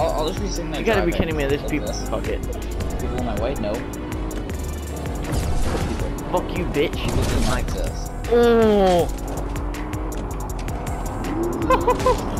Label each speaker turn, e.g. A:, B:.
A: I'll, I'll just be sitting there.
B: You gotta be kidding me, there's people.
A: this.
B: Fuck it.
A: People in my way? No.
B: Fuck you, bitch.
A: People didn't like this.
B: Oh.